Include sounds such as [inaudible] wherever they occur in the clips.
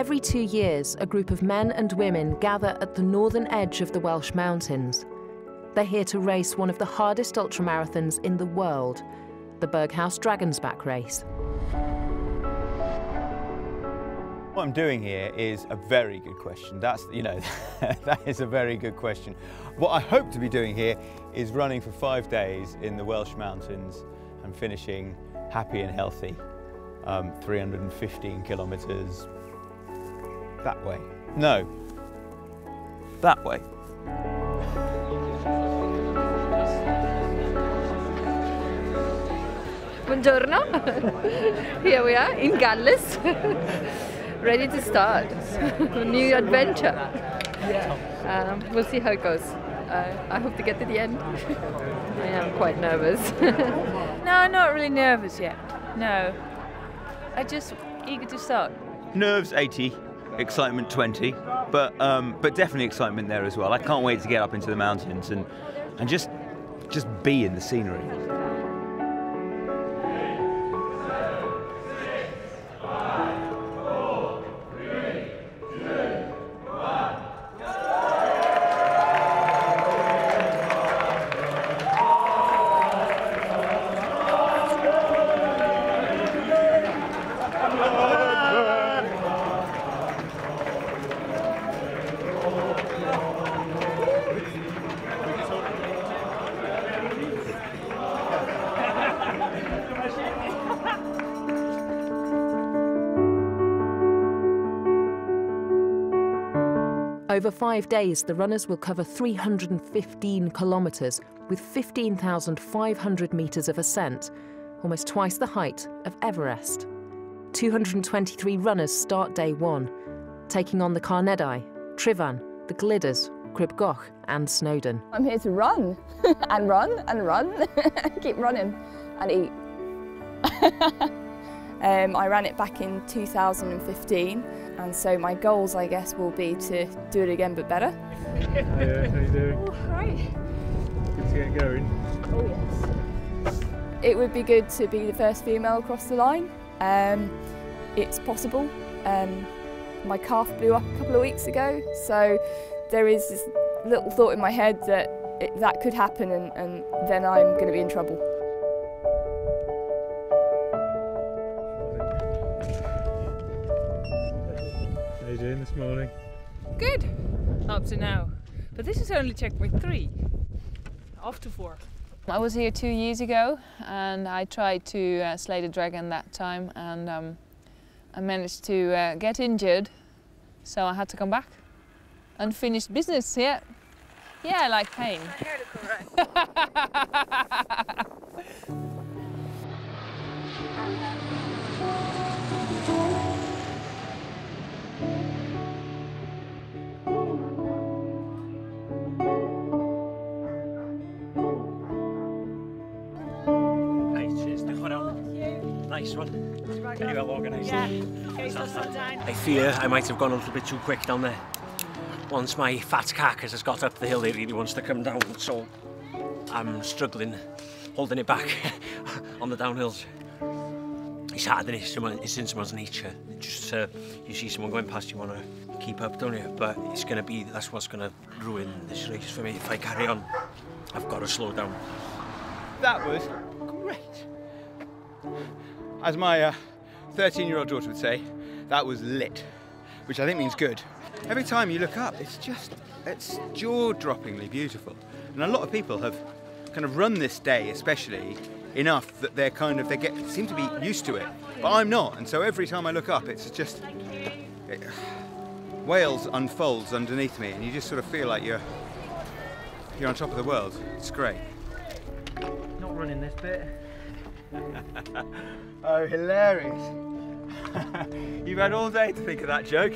Every two years, a group of men and women gather at the northern edge of the Welsh Mountains. They're here to race one of the hardest ultramarathons in the world, the Berghaus Dragon's Back race. What I'm doing here is a very good question. That's, you know, [laughs] that is a very good question. What I hope to be doing here is running for five days in the Welsh Mountains and finishing happy and healthy. Um, 315 kilometres that way. No, that way. Buongiorno. Here we are in Galles, ready to start a new adventure. Um, we'll see how it goes. Uh, I hope to get to the end. I am quite nervous. [laughs] no, I'm not really nervous yet. No. I'm just eager to start. Nerves 80, excitement 20, but um, but definitely excitement there as well. I can't wait to get up into the mountains and and just just be in the scenery. Five days, the runners will cover 315 kilometres with 15,500 metres of ascent, almost twice the height of Everest. 223 runners start day one, taking on the Carneddau, Tryfan, the Glyders, Crib Goch, and Snowdon. I'm here to run [laughs] and run and run, [laughs] keep running and eat. [laughs] um, I ran it back in 2015 and so my goals I guess will be to do it again but better. Hiya, how you doing? Oh, hi. Good to get going. Oh yes. It would be good to be the first female across the line. Um, it's possible. Um, my calf blew up a couple of weeks ago so there is this little thought in my head that it, that could happen and, and then I'm going to be in trouble. Doing this morning? Good, up to now. But this is only checkpoint three. Off to four. I was here two years ago and I tried to uh, slay the dragon that time and um, I managed to uh, get injured so I had to come back. Unfinished business, yeah. Yeah, I like pain. [laughs] Nice one. Very well organised. Yeah. I fear I might have gone a little bit too quick down there. Once my fat carcass has got up the hill, it really wants to come down, so I'm struggling, holding it back [laughs] on the downhills. It's hard, and it's, someone, it's in someone's nature. Just uh, you see someone going past, you want to keep up, don't you? But it's going to be that's what's going to ruin this race for me. If I carry on, I've got to slow down. That was great. As my uh, 13 year old daughter would say, that was lit, which I think means good. Every time you look up, it's just, it's jaw droppingly beautiful. And a lot of people have kind of run this day, especially, enough that they're kind of, they get, seem to be used to it. But I'm not, and so every time I look up, it's just, it, Wales unfolds underneath me, and you just sort of feel like you're, you're on top of the world. It's great. Not running this bit. [laughs] oh, hilarious. [laughs] You've had all day to think of that joke.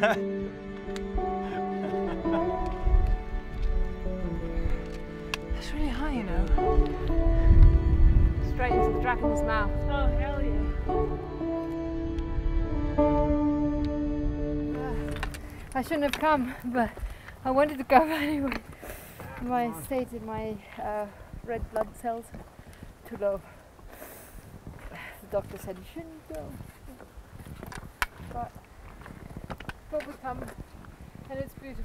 [laughs] It's really high, you know. Straight into the dragon's mouth. Oh, hell yeah. [sighs] I shouldn't have come, but I wanted to go anyway. My state in my uh, red blood cells too low. The doctor said you shouldn't go. But but we come and it's beautiful.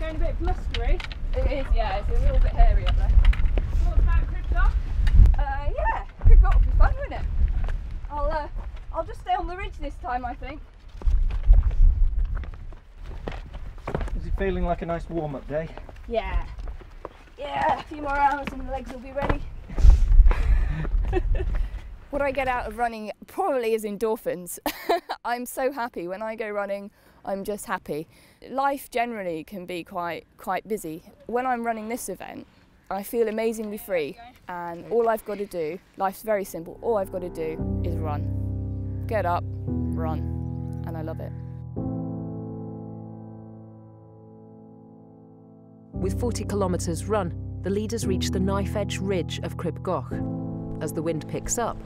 Going a bit blustery. It is, yeah, it's a little bit hairy up there. What about Crib Goch? Uh, yeah, could go will be fun, wouldn't it? I'll, uh, I'll just stay on the ridge this time, I think. Is it feeling like a nice warm up day? Yeah. Yeah, a few more hours and the legs will be ready. [laughs] what I get out of running probably is endorphins. [laughs] I'm so happy when I go running. I'm just happy. Life generally can be quite quite busy. When I'm running this event, I feel amazingly free and all I've got to do, life's very simple, all I've got to do is run. Get up, run, and I love it. With 40 kilometres run, the leaders reach the knife edge ridge of Crib Goch as the wind picks up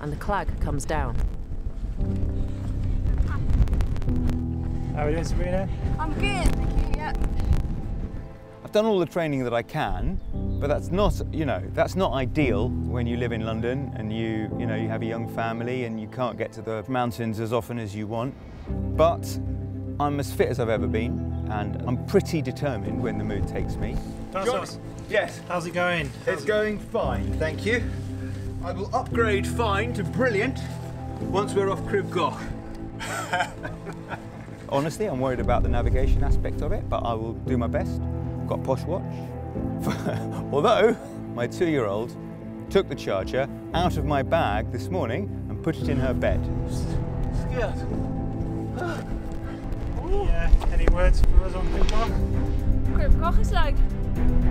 and the clag comes down. How are we doing, Sabrina? I'm good, thank you, yeah. I've done all the training that I can, but that's not, you know, that's not ideal when you live in London and you, you know, you have a young family and you can't get to the mountains as often as you want. But I'm as fit as I've ever been and I'm pretty determined when the mood takes me. Johnny, Yes, how's it going? it's going fine, thank you. I will upgrade fine to brilliant once we're off Crib Goch. [laughs] Honestly, I'm worried about the navigation aspect of it, but I will do my best. Got a posh watch. [laughs] Although, my two-year-old took the charger out of my bag this morning and put it in her bed. Scared. [gasps] Yeah, any words for us on Crib Goch? Cribgoch is like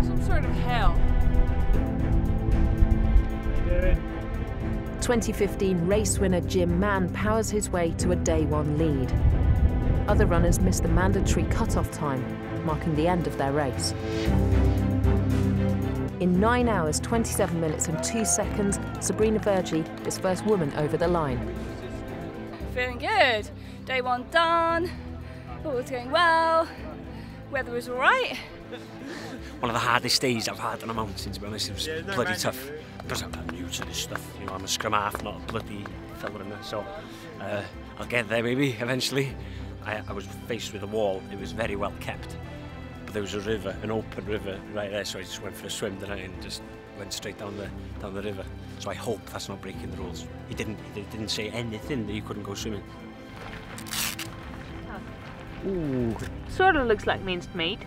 some sort of hell. How you doing? 2015 race winner Jim Mann powers his way to a day one lead. Other runners miss the mandatory cut-off time, marking the end of their race. In 9 hours, 27 minutes and 2 seconds, Sabrina Verjee is first woman over the line. Feeling good. Day one done. All was going well. Weather was all right. One of the hardest days I've had on a mountain, to be honest. It was bloody tough. Because I'm new to this stuff. You know, I'm a scrum half, not a bloody fella in there. So uh, I'll get there maybe eventually. I, I was faced with a wall. It was very well kept. But there was a river, an open river right there. So I just went for a swim tonight and just went straight down the down the river. So I hope that's not breaking the rules. He didn't. He didn't say anything that you couldn't go swimming. Ooh. Sort of looks like minced meat.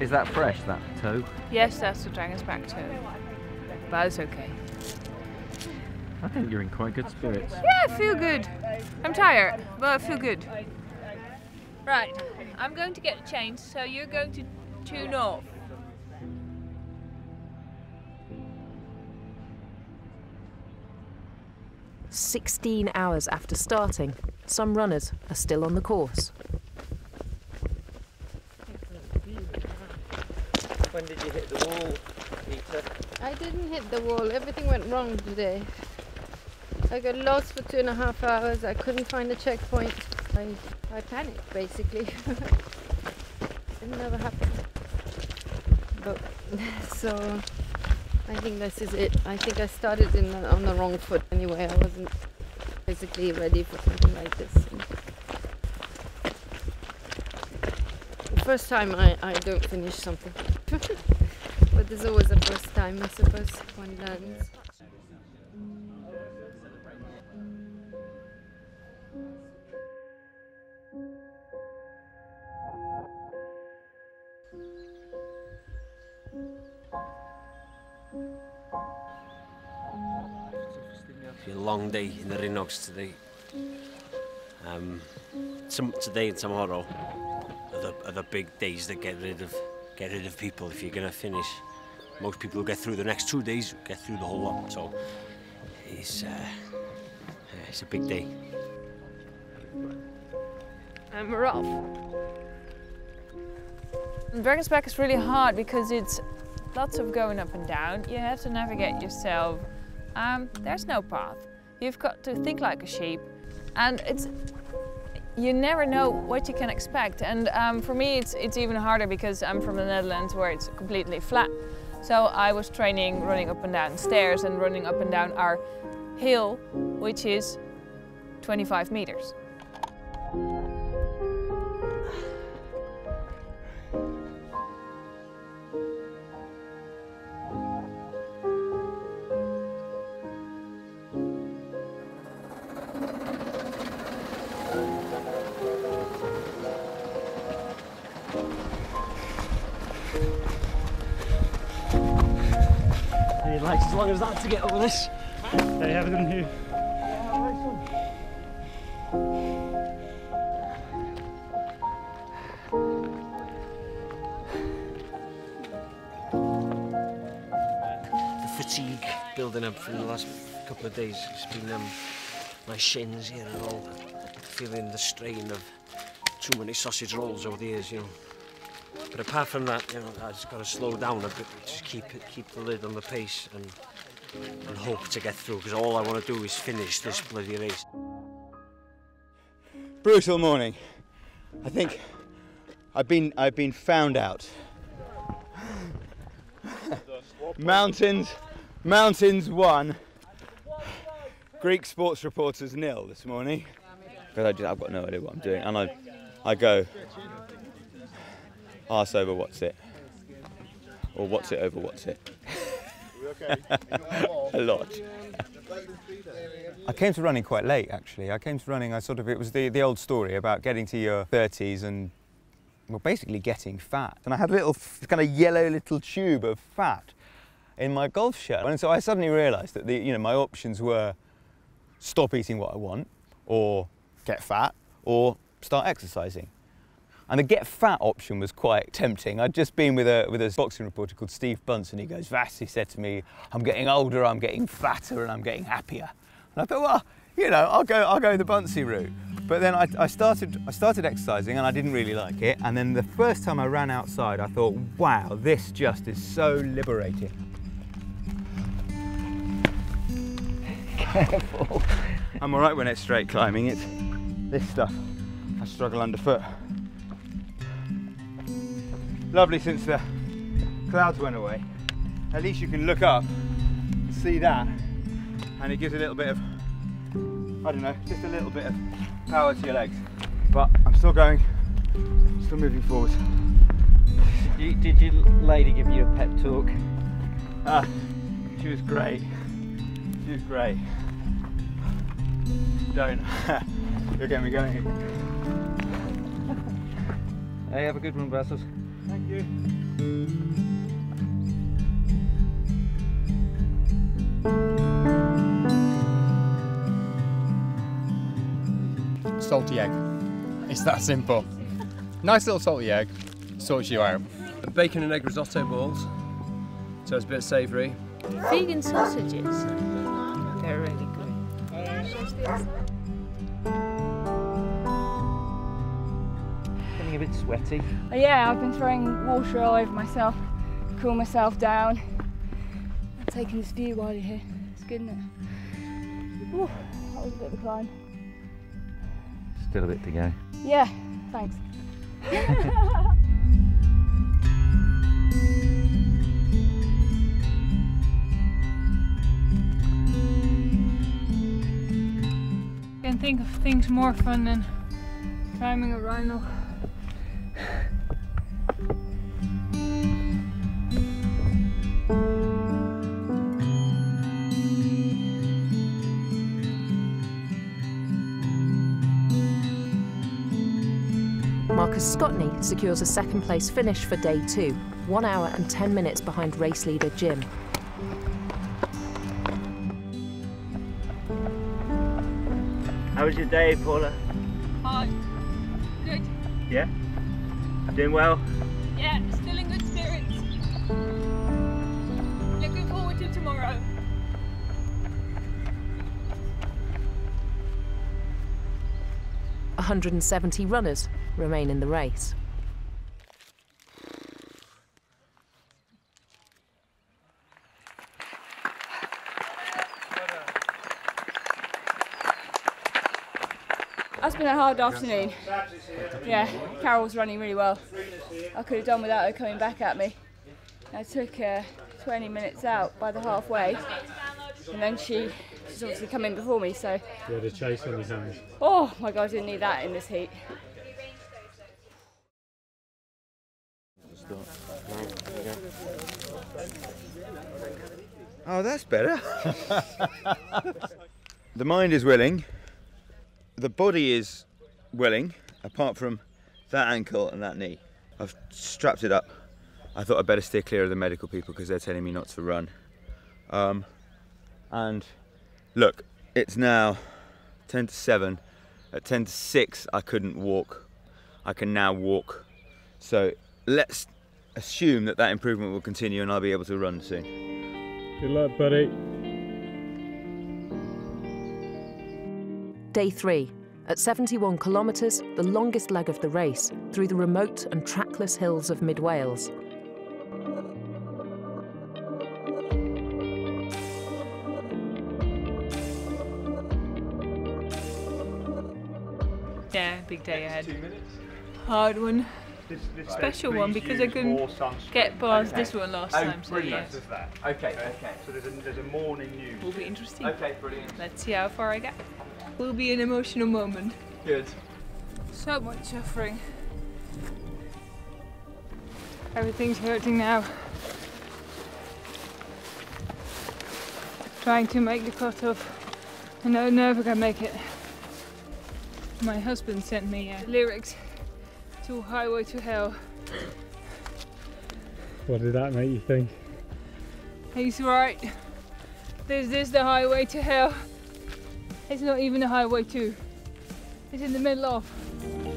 Is that fresh, that toe? Yes, that's the dragon's back too. But it's okay. I think you're in quite good spirits. Yeah, I feel good. I'm tired, but I feel good. Right, I'm going to get changed, so you're going to tune off. Sixteen hours after starting, some runners are still on the course. Did you hit the wall, Peter? I didn't hit the wall. Everything went wrong today. I got lost for two and a half hours. I couldn't find a checkpoint. I, I panicked basically. [laughs] it never happened. But [laughs] so I think this is it. I think I started in the, on the wrong foot anyway. I wasn't physically ready for something like this. The first time I, I don't finish something. But there's always a first time, I suppose, one learns. A long day in the Rhinogs today. Um, some, today and tomorrow are the, are the big days that get rid of get rid of people if you're going to finish. Most people who get through the next two days get through the whole lot. So it's uh, it's a big day. And we're off. Dragon's Back is really hard because it's lots of going up and down. You have to navigate yourself. Um, there's no path. You've got to think like a sheep, and it's you never know what you can expect. And um, for me, it's it's even harder because I'm from the Netherlands where it's completely flat. So I was training running up and down stairs and running up and down our hill, which is 25 meters. It likes as long as that to get over this. They have them here. The fatigue building up from the last couple of days. It's been um, my shins here and all. Feeling the strain of too many sausage rolls over the years, you know. But apart from that, you know, I just got to slow down a bit, just keep it, keep the lid on the pace and and hope to get through. Because all I want to do is finish this bloody race. Brutal morning. I think I've been I've been found out. [laughs] mountains, mountains one. Greek sports reporters nil this morning. Because I just, I've got no idea what I'm doing, and I I go arse over what's it, or what's it over what's it. [laughs] a lot. I came to running quite late actually. I came to running, I sort of, it was the, the old story about getting to your 30s and, well, basically getting fat. And I had a little kind of yellow little tube of fat in my golf shirt. And so I suddenly realised that the, you know, my options were stop eating what I want, or get fat, or start exercising. And the get fat option was quite tempting. I'd just been with a, with a boxing reporter called Steve Bunce, and he goes, Vass, he said to me, I'm getting older, I'm getting fatter, and I'm getting happier. And I thought, well, you know, I'll go, I'll go the Buncey route. But then I, I, started, I started exercising, and I didn't really like it. And then the first time I ran outside, I thought, wow, this just is so liberating. [laughs] Careful. I'm all right when it's straight climbing. It's this stuff. I struggle underfoot. Lovely since the clouds went away. At least you can look up see that, and it gives a little bit of, I don't know, just a little bit of power to your legs. But I'm still going, still moving forward. You, did your lady give you a pep talk? Ah, she was great. She was great. Don't. [laughs] You'll get me going. Hey, have a good one, Vassos. Thank you. salty egg. It's that simple. Nice little salty egg, sorts you out. Bacon and egg risotto balls, so it's a bit savoury. Vegan sausages. They're really good. Sweaty. Oh, yeah, I've been throwing water all over myself, cool myself down. I'm taking this view while you're here. It's good, isn't it? Ooh, that was a bit of a climb. Still a bit to go. Yeah, thanks. [laughs] can think of things more fun than climbing a rhino. Scotney secures a second place finish for day two, one hour and 10 minutes behind race leader Jim. How was your day, Paula? Hi. Good. Yeah? Doing well? Yeah, still in good spirits. Looking forward to tomorrow. 170 runners remain in the race. That's been a hard afternoon. Yeah, Carol's running really well. I could have done without her coming back at me. I took uh, 20 minutes out by the halfway, and then she, she's obviously come in before me, so You had a chase on your hands. oh my god, I didn't need that in this heat. Oh, that's better. the mind is willing, the body is willing, apart from that ankle and that knee. I've strapped it up. I thought I'd better steer clear of the medical people because they're telling me not to run. Um, and look, it's now 10 to 7. At 10 to 6, I couldn't walk. I can now walk. So let's assume that that improvement will continue and I'll be able to run soon. Good luck, buddy. Day three. At 71 kilometres, the longest leg of the race, through the remote and trackless hills of mid Wales. Yeah, big day ahead. Hard one. Special one because I couldn't get past this one last time. So yeah, Okay, okay. So there's a, there's a morning news. will be interesting. Okay, brilliant. Let's see how far I get. Will be an emotional moment. Good. So much suffering. Everything's hurting now. Trying to make the cutoff. I know never gonna make it. My husband sent me uh, lyrics to Highway to Hell. What did that make you think? He's right. This is the highway to hell. It's not even a highway to. It's in the middle of.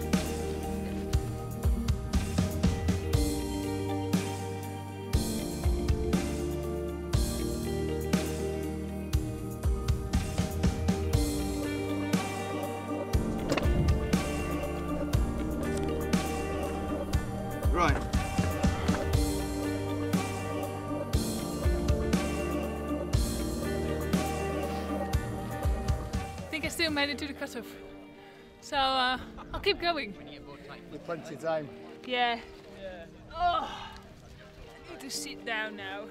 Keep going. With plenty of time. Yeah. Oh, I need to sit down now.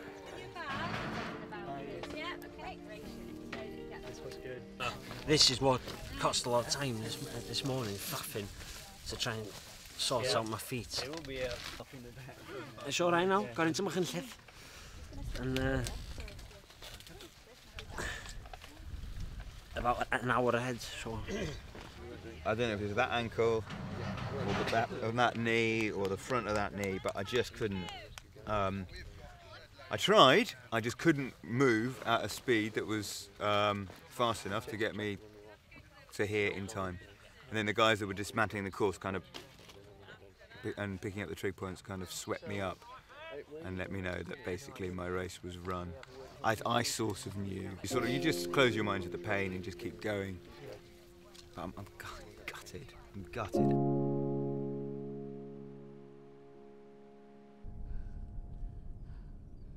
This is what cost a lot of time this, this morning, faffing to try and sort out my feet. it will be It's all right now, got into my cynllith. And uh, about an hour ahead, so I don't know if it was that ankle or the back of that knee or the front of that knee, but I just couldn't. Um, I tried, I just couldn't move at a speed that was um, fast enough to get me to here in time. And then the guys that were dismantling the course kind of and picking up the trig points kind of swept me up and let me know that basically my race was run. I, I sort of knew. You sort of you just close your mind to the pain and just keep going. But I'm, I'm. I'm gutted.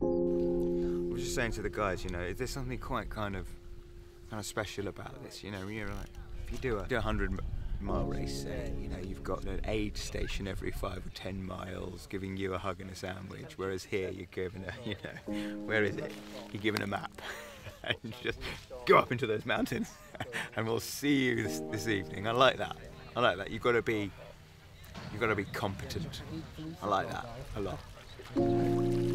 I was just saying to the guys, you know, is there something quite kind of kind of special about this? You know, you're like, if you do a, do a 100 mile race, say, you know, you've got an aid station every five or ten miles, giving you a hug and a sandwich. Whereas here, you're given a, [laughs] you know, where is it? You're given a map, [laughs] and just go up into those mountains, [laughs] and we'll see you this, this evening. I like that. I like that. You've got to be, you've got to be competent. I like that a lot.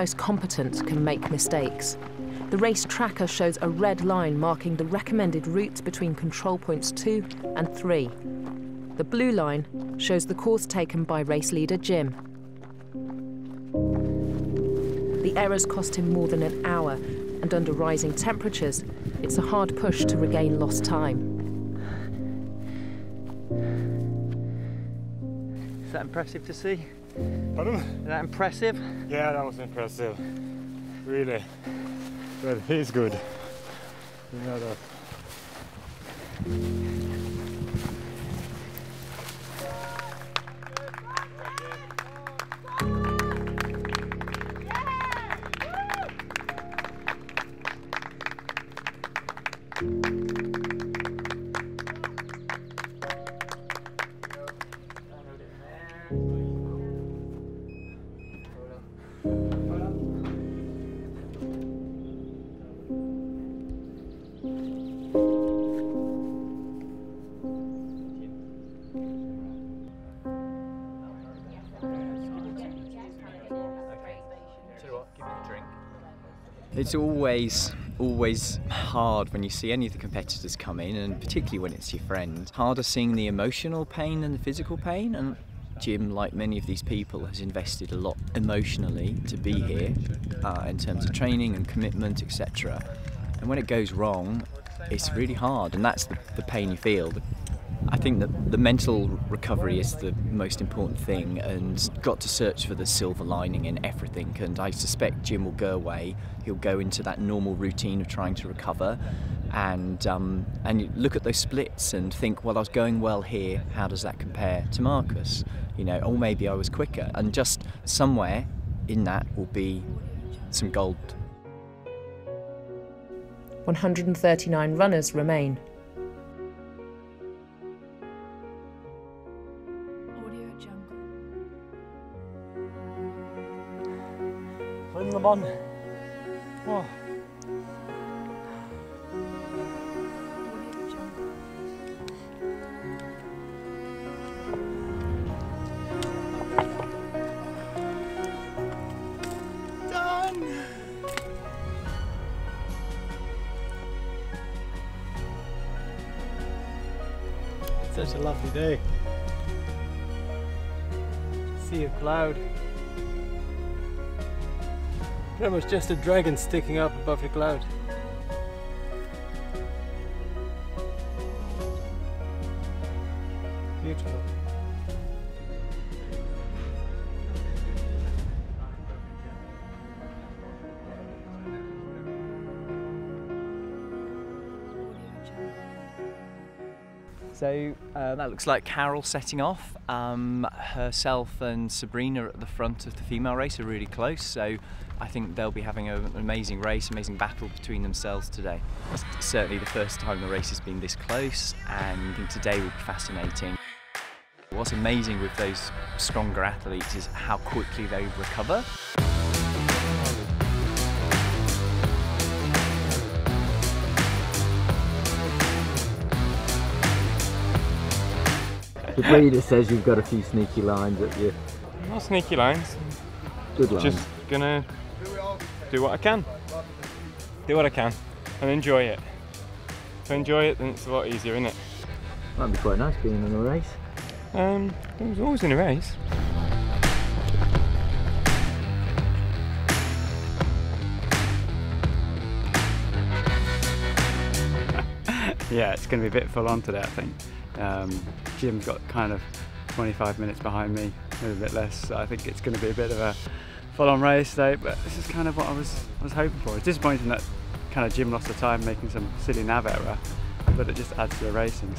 Most competent can make mistakes. The race tracker shows a red line marking the recommended route between control points 2 and 3. The blue line shows the course taken by race leader Jim. The errors cost him more than an hour, and under rising temperatures, it's a hard push to regain lost time. Is that impressive to see? Pardon? Is that impressive? Yeah, that was impressive. Really. But he's good. You know that. It's always always hard when you see any of the competitors come in and particularly when it's your friend. Harder seeing the emotional pain than the physical pain and Jim, like many of these people, has invested a lot emotionally to be here uh, in terms of training and commitment, etc. And when it goes wrong, it's really hard, and that's the, the pain you feel. I think that the mental recovery is the most important thing, and got to search for the silver lining in everything. And I suspect Jim will go away. He'll go into that normal routine of trying to recover, and um, and look at those splits and think, well, I was going well here. How does that compare to Marcus? You know, or maybe I was quicker. And just somewhere in that will be some gold 139 runners remain. Putting them. Oh. Done! Such a lovely day. Sea of cloud. Pretty much just a dragon sticking up above the cloud. Uh, that looks like Carol setting off. Um, herself and Sabrina at the front of the female race are really close, so I think they'll be having an amazing race, amazing battle between themselves today. It's certainly the first time the race has been this close, and today will be fascinating. What's amazing with those stronger athletes is how quickly they recover. The breeder says you've got a few sneaky lines up you. Not sneaky lines. Good lines. Just gonna do what I can. Do what I can and enjoy it. If I enjoy it, then it's a lot easier, isn't it? Might be quite nice being in a race. Um, I was always in a race. [laughs] yeah, it's going to be a bit full on today, I think. Um, Jim's got kind of 25 minutes behind me, maybe a bit less. So I think it's going to be a bit of a full-on race today. But this is kind of what I was I was hoping for. It's disappointing that kind of Jim lost the time making some silly nav error, but it just adds to the racing.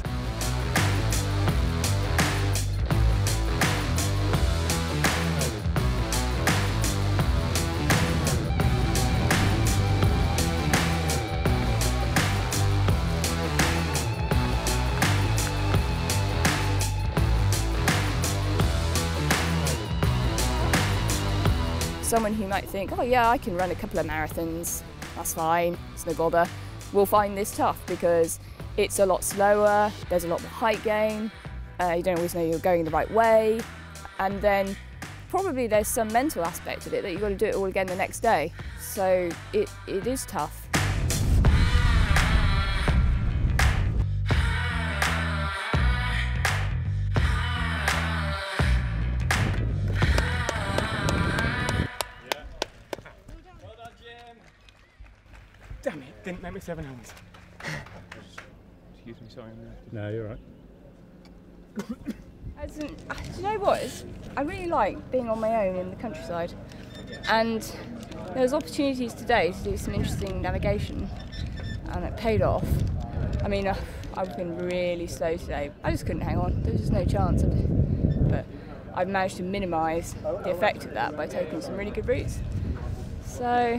Someone who might think, oh yeah, I can run a couple of marathons, that's fine, it's no bother, will find this tough because it's a lot slower, there's a lot more height gain, uh, you don't always know you're going the right way, and then probably there's some mental aspect of it that you've got to do it all again the next day. So it, it is tough. Seven hands. Excuse me, sorry. No, you're right. [coughs] As in, do you know what? It's, I really like being on my own in the countryside, and there was opportunities today to do some interesting navigation, and it paid off. I mean, uh, I've been really slow today. I just couldn't hang on. There was just no chance. Of it. But I've managed to minimise the effect of that by taking some really good routes. So,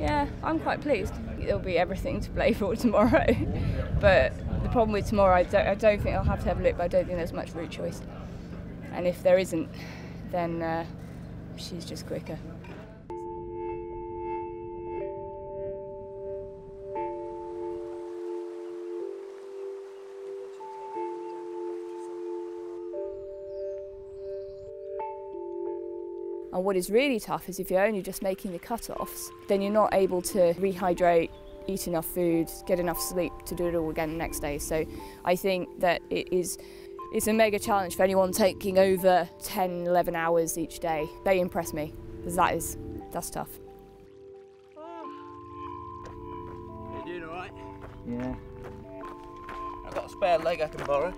yeah, I'm quite pleased. There'll be everything to play for [laughs] tomorrow. but the problem with tomorrow, I don't, I don't think I'll have to have a look, but I don't think there's much route choice. And if there isn't, then uh, she's just quicker. And what is really tough is if you're only just making the cut-offs, then you're not able to rehydrate, eat enough food, get enough sleep to do it all again the next day. So I think that it is it's a mega challenge for anyone taking over 10, 11 hours each day. They impress me because that is that's tough. You doing alright? Yeah. I've got a spare leg I can borrow.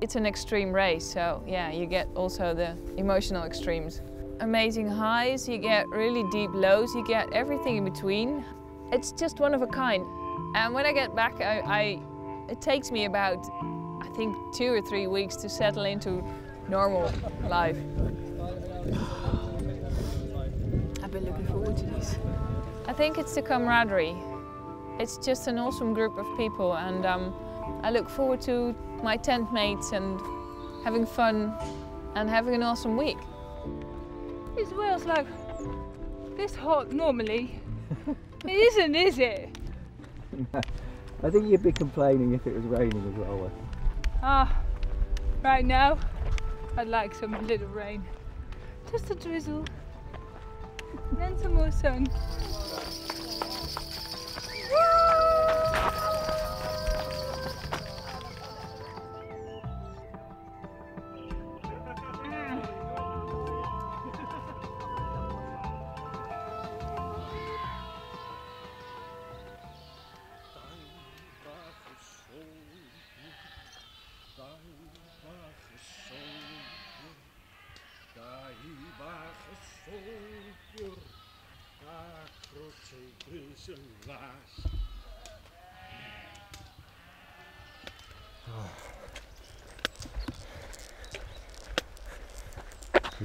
It's an extreme race, so yeah, you get also the emotional extremes. Amazing highs, you get really deep lows, you get everything in between. It's just one of a kind. And when I get back, I, I it takes me about, I think, two or three weeks to settle into normal life. [sighs] I've been looking forward to this. I think it's the camaraderie. It's just an awesome group of people and um, I look forward to my tent mates and having fun and having an awesome week. It's Wales like this hot normally? it isn't, is it? [laughs] I think you'd be complaining if it was raining as well. Wes. Ah, right now, I'd like some little rain. Just a drizzle. And then some more sun.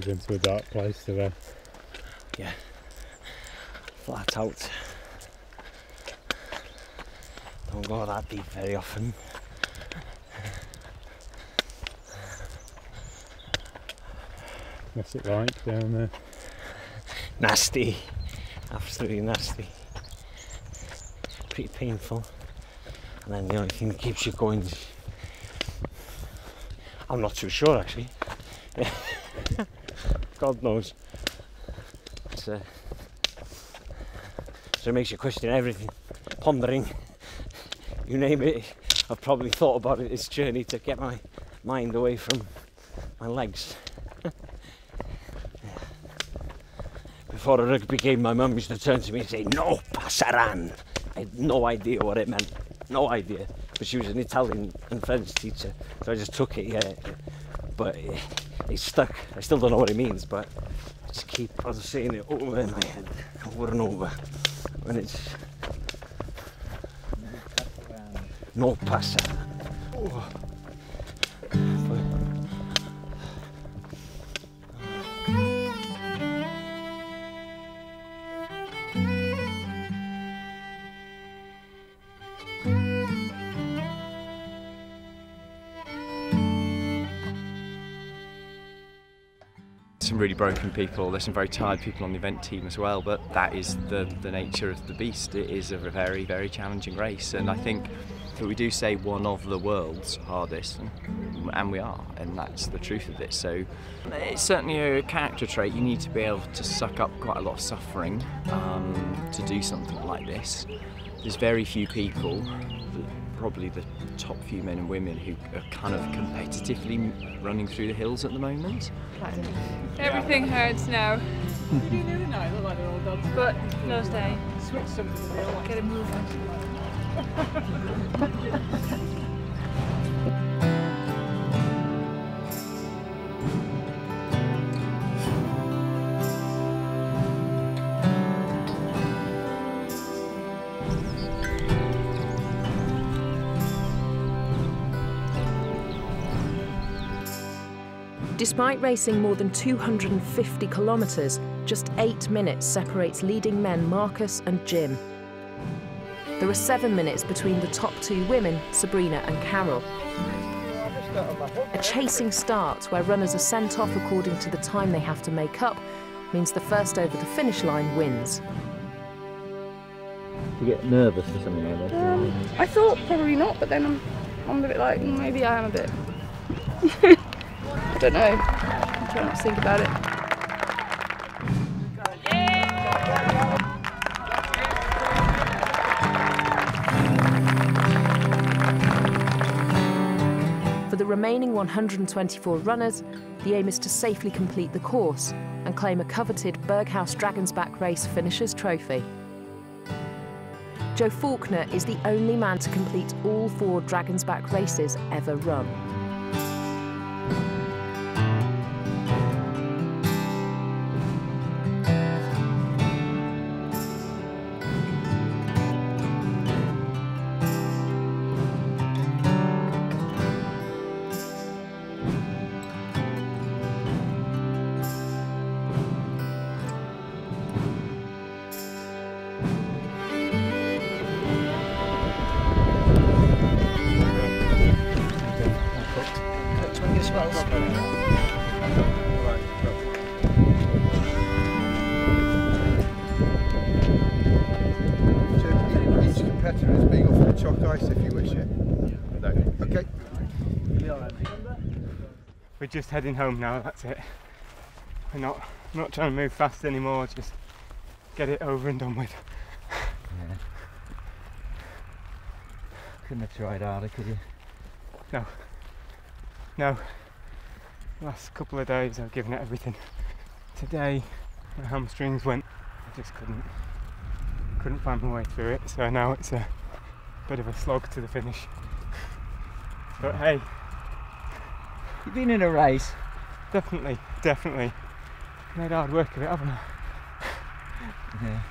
You've been to a dark place today. Uh, yeah. Flat out. Don't go that deep very often. What's it like down there? Nasty. Absolutely nasty. Pretty painful. And then the only thing that keeps you going is I'm not too sure actually. [laughs] God knows. Uh, so it makes you question everything, pondering, you name it. I've probably thought about it this journey to get my mind away from my legs. [laughs] Before a rugby game, my mum used to turn to me and say, No, pasarán. I had no idea what it meant. No idea. But she was an Italian and French teacher, so I just took it, yeah. But it, it stuck. I still don't know what it means, but I just keep saying it over in my head, over and over. And it's no passa. Oh. Some really broken people, there's some very tired people on the event team as well, but that is the, the nature of the beast. It is a very, very challenging race, and I think that we do say one of the world's hardest, and, we are, and that's the truth of it. So it's certainly a character trait. You need to be able to suck up quite a lot of suffering um, to do something like this. There's very few people probably the top few men and women who are kind of competitively running through the hills at the moment. Everything hurts now. [laughs] But no stay. Switch something. Get it moving. [laughs] Despite racing more than 250 kilometres, just eight minutes separates leading men Marcus and Jim. There are seven minutes between the top two women, Sabrina and Carol. A chasing start where runners are sent off according to the time they have to make up means the first over the finish line wins. Do you get nervous or something like that? Um, I thought probably not, but then I'm, I'm a bit like, maybe I am a bit. [laughs] don't know. I'm trying not to think about it. For the remaining 124 runners, the aim is to safely complete the course and claim a coveted Berghaus Dragon's Back Race Finishers Trophy. Joe Faulkner is the only man to complete all four Dragon's Back races ever run. Just heading home now, that's it. I'm not not trying to move fast anymore, just get it over and done with. Yeah. Couldn't have tried harder, could you? No. No. Last couple of days I've given it everything. Today my hamstrings went I just couldn't couldn't find my way through it, so now it's a bit of a slog to the finish. But hey. You've been in a race. Definitely, definitely. Made hard work of it, haven't I? Yeah.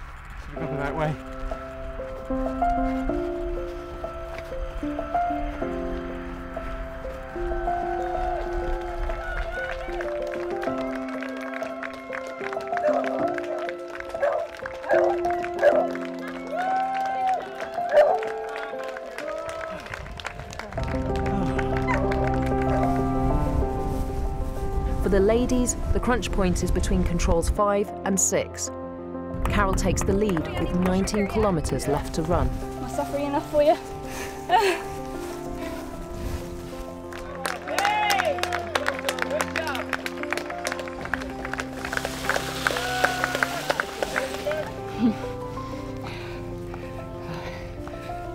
Should have gone the right way. Ladies, the crunch point is between controls 5 and 6. Carol takes the lead with 19 kilometres left to run. Am I suffering enough for you? [laughs]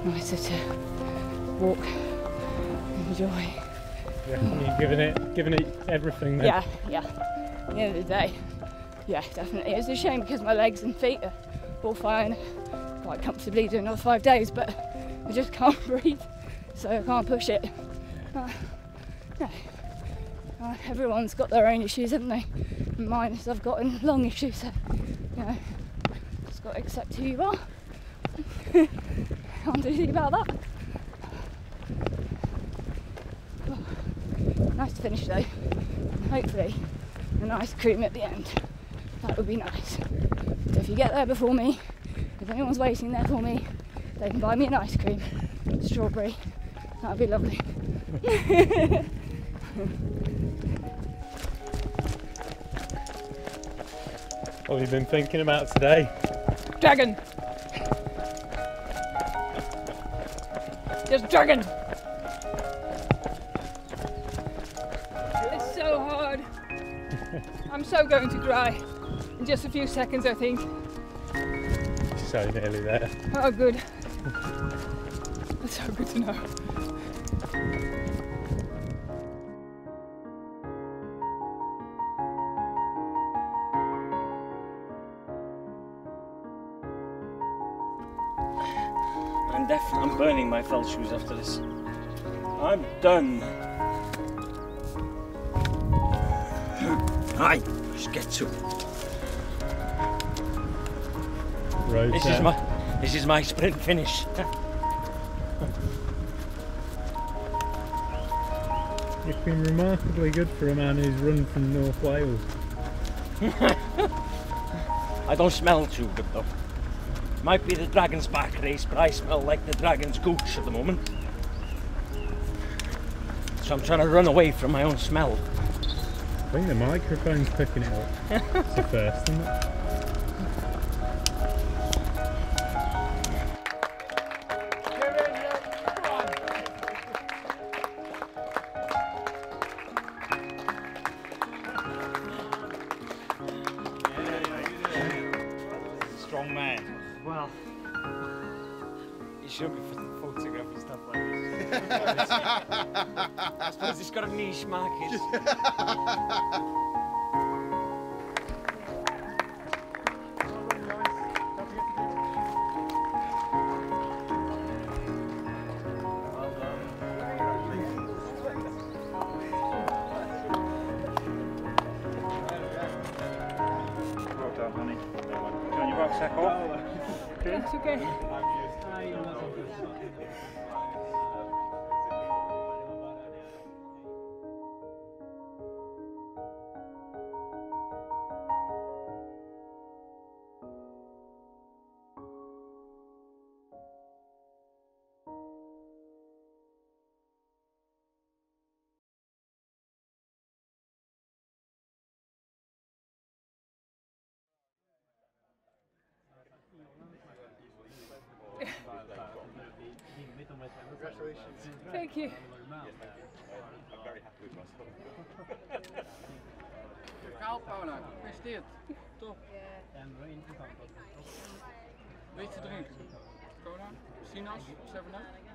Nicer to walk, enjoy. Yeah, you've given it, given it everything. Then. Yeah, yeah. The end of the day, yeah, definitely. It's a shame because my legs and feet are all fine, quite comfortably doing another five days, but I just can't [laughs] breathe, so I can't push it. Uh, no. Uh, everyone's got their own issues, haven't they? Mine is I've got a lung issue, so you know, just got to accept who you are. [laughs] Can't do anything about that. Nice to finish though. And hopefully, an ice cream at the end. That would be nice. So if you get there before me, if anyone's waiting there for me, they can buy me an ice cream. Strawberry. That would be lovely. [laughs] What have you been thinking about today? Dragon! There's dragon! So going to cry. In just a few seconds, I think. So nearly there. Oh, good. That's so good to know. I'm deaf. I'm burning my fell shoes after this. I'm done. Aye, just get to. Road This is uh, my this is my sprint finish. [laughs] You've been remarkably good for a man who's run from North Wales. [laughs] I don't smell too good though. Might be the Dragon's Back race, but I smell like the Dragon's Gooch at the moment. So I'm trying to run away from my own smell. I think the microphone's picking it up. [laughs] it's the first, isn't it? strong man. Well, he should be photographing stuff like this. [laughs] I suppose it's got a niche market. [laughs] Well done, honey. Turn your rucksack off. Okay. It's okay. Gefeliciteerd. Top. Weet je drinken? Cola? Sinaas? 7 up?